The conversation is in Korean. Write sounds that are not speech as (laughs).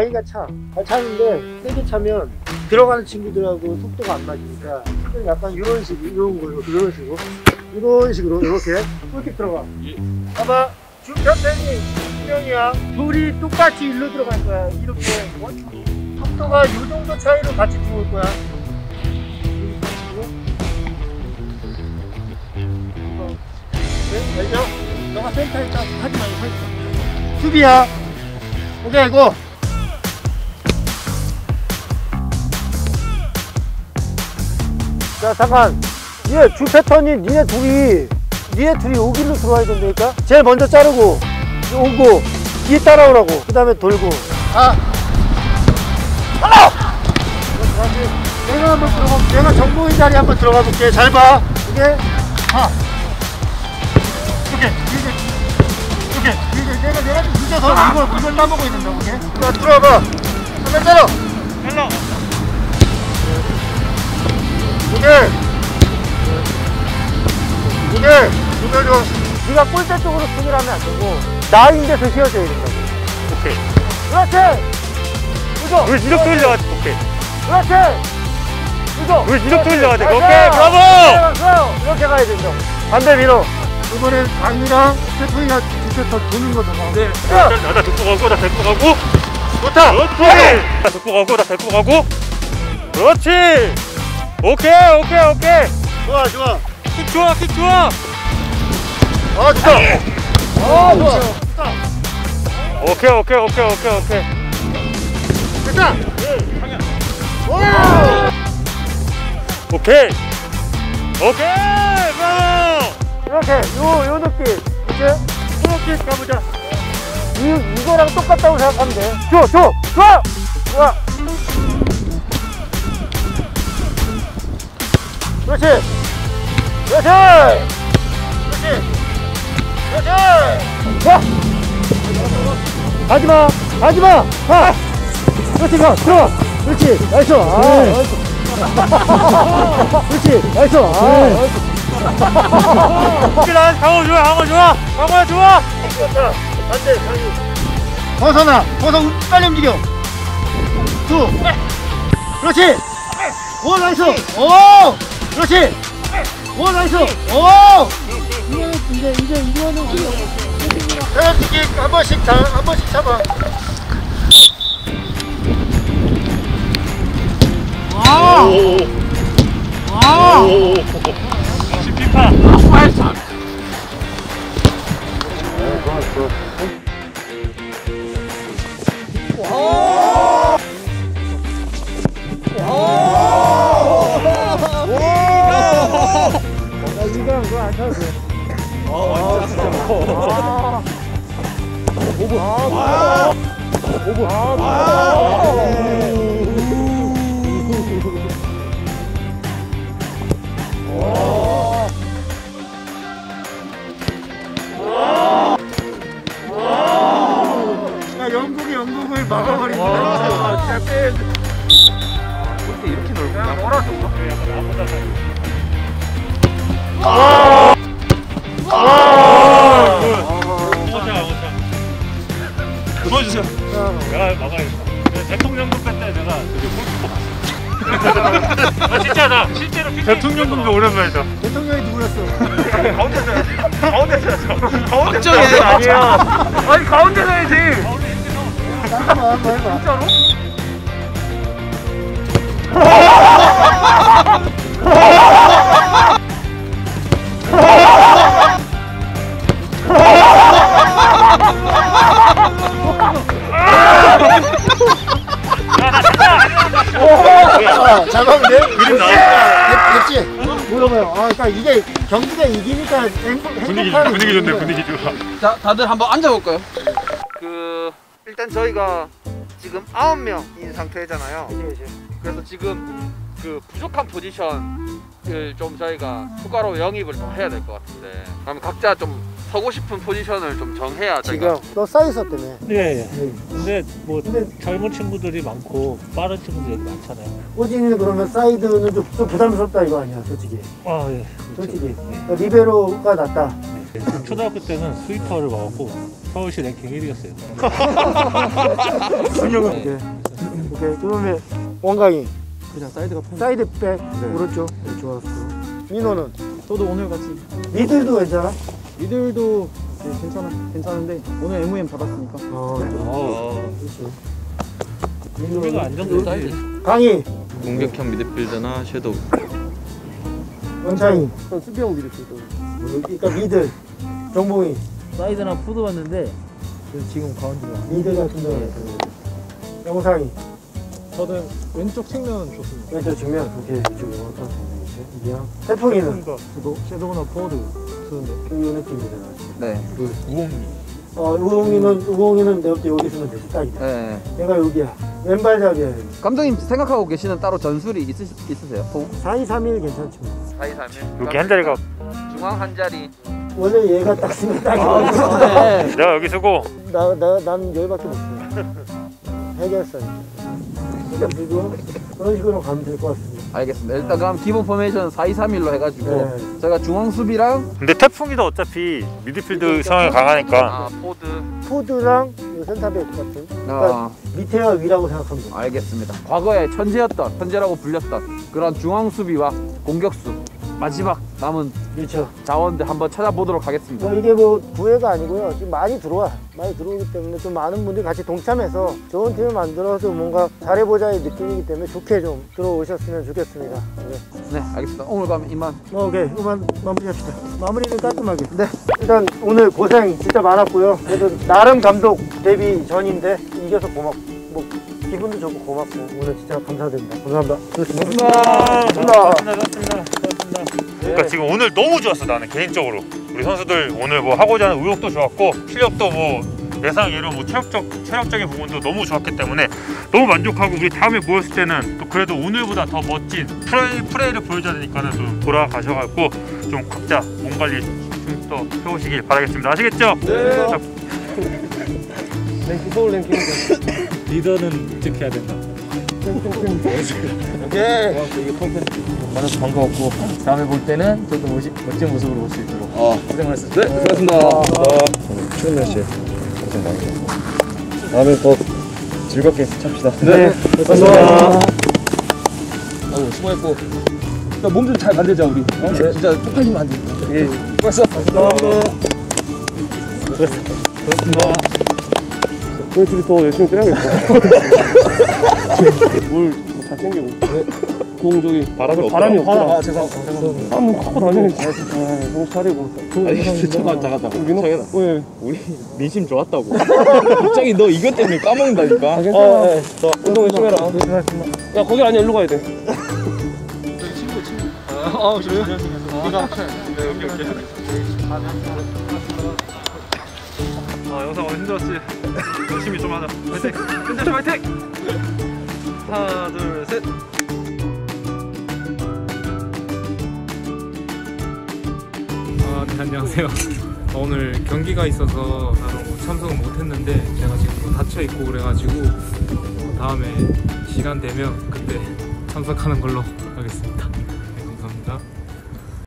나이가 차. 잘 차는데 세게 차면 들어가는 친구들하고 속도가 안 맞으니까 좀 약간 이런 식, 이런 걸로, 이런 식으로, 이런 식으로 이렇게 이렇게 들어가. 봐봐. 중편편이 분명이야. 둘이 똑같이 일로 들어갈 거야. 이렇게 원- 속도가 이 정도 차이로 같이 들어올 거야. 네, 알죠? 너가 센터에 딱 하지 말고 서 있어. 수비야. 오케이, 이 거. 자, 잠깐. 얘주 패턴이 니네 둘이, 니네 둘이 여기로 들어와야 된다니까? 제일 먼저 자르고, 오고, 뒤에 따라오라고. 그 다음에 돌고. 아. 하나! 내가 한번 들어가, 내가 정보인 자리 한번 들어가 볼게. 잘 봐. 이게, 아. 이렇게, 이렇게. 이렇게, 이렇게. 내가, 내가 좀 늦어서 이걸, 이걸 따먹고 있는다, 오케이? 자, 들어와봐. 한번 때려. hello. 오케이. 오케이. 두개 줘. 네가 골대 쪽으로 스윙을 하면 안 되고, 라인에서 휘어져야 된다고. 오케이. 그렇지! 이거! 우리 이렇게 돌려야 돼. 오케이. 그렇지! 이거! 우리 이렇게 돌려야 돼. 오케이. 브라보! 그래요. 이렇게 가야 된다. 반대 밀어. 이번엔 강이랑 스테프이가 두개더 도는 거잖아. 네. 나, 나 데리고 가고, 나 데리고 가고. 좋다! 그렇지. 나 데리고 가고, 나 데리고 가고. 그렇지. 오케이, 오케이, 오케이. 좋아, 좋아. 킥 좋아, 킥 좋아. 아, 좋다. 아, 좋아. 좋다. 오케이, 오케이, 오케이, 오케이, 오케이. 됐다. 오! 오케이. 오케이. 브라보! 이렇게, 요, 요 느낌. 이렇게, 이렇게 가보자. 이, 이거랑 똑같다고 생각하면 돼. 줘, 줘, 좋아! 좋아. 그렇지. 그렇지. 그렇지. 그렇지. 자. 가지 마. 가지 마. 가. 그렇지, 가. 들어와. 그렇지. nice. 아, nice. (laughs) 그렇지. nice. 아, nice. 오케이, 나 강호 좋아, 강호 좋아. 강호야 좋아. 안돼 벗어나 벗어 빨리 움직여 두 그렇지 오 나이스 오 그렇지 오 나이스 오 이제 이제 이거는 이게 한 번씩 자, 한 번씩 잡아 오. 오. 역시 피파. 야, 이 거 그거 안 쳐도 돼. 아, 진짜. 아. 오브. 아, 오브. 아, 야, 영국이 영국을 막아버린다. 아, 진짜 빼. 근데 이렇게 넓구나. 멀어서. 오 자, 오자. 도와주세요. 내가 막아야겠다. 내가 대통령금 뺐때 내가 저기 홀 아, 진짜 나 실제로 대통령금도 오랜만이다. 대통령이 누구였어? 가운데서 해야지. 가운데서 해야지. 가운데서 걱정해. 아니야. 아니 가운데서 해야지. 잠깐만, 한번 해봐. 진짜로? (laughs) 아, 그러니까 이게 경기가 이기니까 행복, 분위기 분위기 좋네. 분위기 좋아. 자, 다들 한번 앉아볼까요? 그 일단 저희가 지금 아홉 명인 상태잖아요. 그치, 그치. 그래서 지금 그 부족한 포지션을 좀 저희가 추가로 영입을 좀 해야 될 것 같은데. 그러면 각자 좀 서고 싶은 포지션을 좀 정해야 지금 너 사이즈 때문에. 네. 네. 근데 뭐 근데 젊은 친구들이 많고 빠른 친구들이 많잖아요. 호진이는 그러면 사이드는 좀, 좀 부담스럽다 이거 아니야, 솔직히. 아 예. 솔직히. 그러니까 리베로가 낫다. 초등학교 때는 스위퍼를 먹었고 서울시 랭킹 1위였어요. 오케이. 오케이. 그러면 원강이 그냥 사이드가 편. 사이드 백 오른쪽. 네, 좋았어. 민호는 저도 오늘 같이 middle도 괜찮아? middle도 네, 괜찮아 괜찮은데 오늘 MOM 받았으니까. 그렇지. 우리가 민호는 안정적이지. 강희, 공격형 미드필더나 shadow 원창희. 전 수비형 미드필더. 그러니까 middle. 정봉이 사이드나 포워드 봤는데 지금 가운데가 middle 같은 경우에. 영상이 저는 왼쪽 측면 좋습니다. 왼쪽 측면. 오케이. 이쪽 영상 이야. 태풍이는 저도 shadow나 포워드 쓰는데. 이 느낌이잖아. 네. 어, 우홍이는 우홍이는 내가 여기 있으면 되지 딱이다. 네. 내가 여기야. 왼발 잡이야. 감독님 생각하고 계시는 따로 전술이 있으, 있으세요? 4, 2, 3, 1 괜찮지 뭐. 4, 2, 3, 1 여기 한 자리가 중앙 한 자리 원래 얘가 딱 쓰면 딱이야. (laughs) 내가 여기 서고 나, 나, 난 여기밖에 없어. 해결사. 그리고 그런 식으로 가면 될 것 같습니다. 알겠습니다. 일단 그럼 기본 포메이션 4, 2, 3, 1로 해가지고 네. 저희가 중앙 수비랑 근데 태풍이도 어차피 미드필드 상황이 강하니까. 아 포워드. 포드랑 요 센터백 같은. 아. 밑에와 위라고 생각하면 돼. 알겠습니다. 과거에 천재였던 천재라고 불렸던 그런 중앙 수비와 공격수 마지막 남은 그렇죠. 자원들 한번 찾아보도록 하겠습니다 뭐 이게 뭐 부회가 아니고요. 지금 많이 들어와. 많이 들어오기 때문에 좀 많은 분들이 같이 동참해서 좋은 팀을 만들어서 뭔가 잘해보자의 느낌이기 때문에 좋게 좀 들어오셨으면 좋겠습니다. 네. 네 알겠습니다 오늘 가면 이만 어, 오케이. 그만 마무리합시다. 마무리는 깔끔하게. 네. 일단 오늘 고생 진짜 많았고요. 그래도 나름 감독 데뷔 전인데 이겨서 고맙고 뭐 기분도 좋고 고맙고 오늘 진짜 감사드립니다. 감사합니다. 고맙습니다. 고맙습니다. 고맙습니다. 고맙습니다. 그러니까 지금 오늘 너무 좋았어 나는 개인적으로 우리 선수들 오늘 뭐 하고자 하는 의욕도 좋았고 실력도 뭐 예상 예로 뭐 체력적 체력적인 부분도 너무 좋았기 때문에 너무 만족하고 우리 다음에 모였을 때는 또 그래도 오늘보다 더 멋진 플레이 플레이를 보여줘야 되니까는 좀 돌아가셔갖고 좀 각자 몸 관리 좀더 해오시길 바라겠습니다 아시겠죠? 네. 랭킹 서울 랭킹. 리더는 지켜야 된다. 만나서 반가웠고 다음에 볼 때는 좀더 멋진 모습으로 볼 수 있도록 고생 많으셨습니다. 네 고생하셨습니다. 추운 날씨에 고생 많으셨고 다음에 더 즐겁게 찹시다. 네. 고생하셨습니다. 아우 수고했고. 몸 좀 잘 만들자 우리. 어? 진짜 쪽팔리면 안 돼. 예. 수고했어. 감사합니다. 저희 둘이 더 열심히 뛰어야겠다. 물잘 챙기고. 공 저기 바람이 없 바람이 없더라. 아 죄송합니다. 한번 갖고 다녀야지. 아, 정신 차리고. 아니 잠깐 잠깐 잠깐. 민호? 왜? 우리 민심 좋았다고. (laughs) 갑자기 너 이것 때문에 까먹는다니까. 아, 괜찮아. 너 운동 열심히 해라. 야 거기 아니야 일로 가야 돼. 아 영상 오늘 힘들었지? 열심히 좀 하자 화이팅! 현재 화이팅! 하나 둘 셋 아, 네, 안녕하세요. 오늘 경기가 있어서 나는 뭐 참석은 못했는데 제가 지금 뭐 다쳐 있고 그래가지고 뭐 다음에 시간 되면 그때 참석하는 걸로